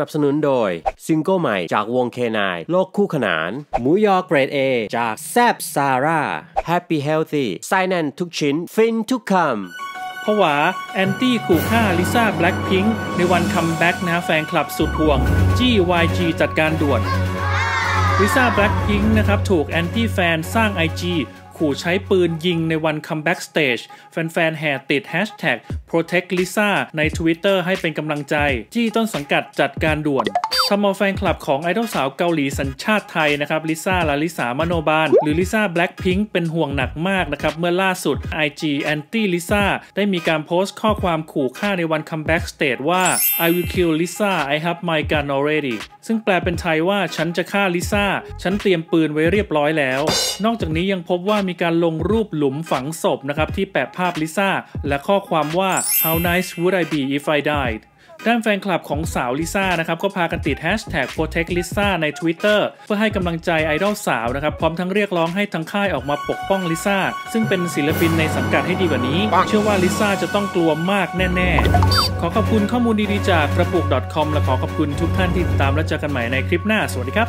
นับสนุนโดย ซิงเกิลใหม่จากวงเคนายโลกคู่ขนานหมูยอเกรด A จากแซบซาร่า Happy Healthy ไส้แน่นทุกชิ้น ฟินทุกคำผวา anti ขู่ฆ่าลิซ่าแบล็คพิงค์ในวัน comeback นะฮะแฟนคลับสุดห่วง จี้ YG จัดการด่วนลิซ่าแบล็คพิงค์นะครับ ถูก anti-fan สร้าง IG ขู่ใช้ปืนยิงในวัน comeback stage แฟนๆแห่ติดแฮชแท็ก Protect Lisa ใน Twitter ให้เป็นกำลังใจที่ต้นสังกัดจัดการด่วน ทำเอาแฟนคลับของไอดอลสาวเกาหลีสัญชาติไทยนะครับลิซ่าลาลิสามโนบาล หรือลิซ่าแบล็คพิงค์เป็นห่วงหนักมากนะครับ เมื่อล่าสุด IG Anti Lisa ได้มีการโพสต์ข้อความขู่ฆ่าในวัน comeback stage ว่า I will kill Lisa I have my gun already ซึ่งแปลเป็นไทยว่าฉันจะฆ่าลิซ่า ฉันเตรียมปืนไว้เรียบร้อยแล้ว นอกจากนี้ยังพบว่ามีการลงรูปหลุมฝังศพนะครับที่แปะภาพลิซ่าและข้อความว่า How nice would I be if I died ด้านแฟนคลับของสาวลิซ่านะครับก็พากันติด Hashtag Protect Lisa ใน Twitter เพื่อให้กำลังใจไอดอลสาวนะครับพร้อมทั้งเรียกร้องให้ทั้งค่ายออกมาปกป้องลิซ่าซึ่งเป็นศิลปินในสังกัดให้ดีกว่านี้ เชื่อว่าลิซ่าจะต้องกลัวมากแน่ ๆ ขอขอบคุณข้อมูลดีๆจากกระปุก .com และขอขอบคุณทุกท่านที่ติดตามและเจอกันใหม่ในคลิปหน้าสวัสดีครับ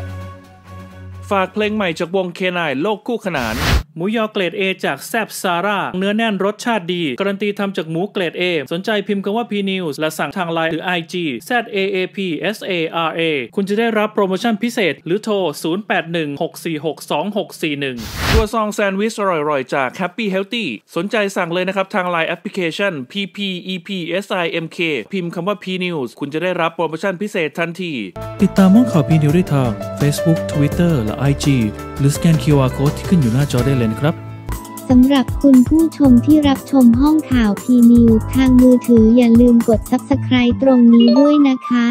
ฝากเพลงใหม่จากวงเคนายโลกคู่ขนาน หมูยอเกรด A จากแซบซาร่าเนื้อแน่นรสชาติดี การันตีทำจากหมูเกรด A สนใจพิมพ์คำว่า P News และสั่งทางไลน์หรือ IG Z A A P S A R A คุณจะได้รับโปรโมชั่นพิเศษ หรือโทร 0816462641 ตัวซองแซนด์วิชอร่อยๆ จาก Happy Healthy สนใจสั่งเลยนะครับทางไลน์แอปพลิเคชัน P P E P S I M K พิมพ์คำว่า P News คุณจะได้รับโปรโมชั่นพิเศษทันที ติดตามห้องข่าวพีนิวส์ได้ทาง Facebook Twitter และ IG หรือสแกน QR Code ที่ขึ้นอยู่หน้าจอได้เลยนะครับสำหรับคุณผู้ชมที่รับชมห้องข่าวพีนิวทางมือถืออย่าลืมกด Subscribe ตรงนี้ด้วยนะคะ